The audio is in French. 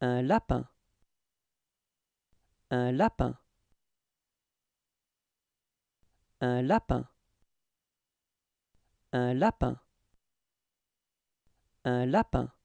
un lapin, un lapin, un lapin, un lapin, un lapin.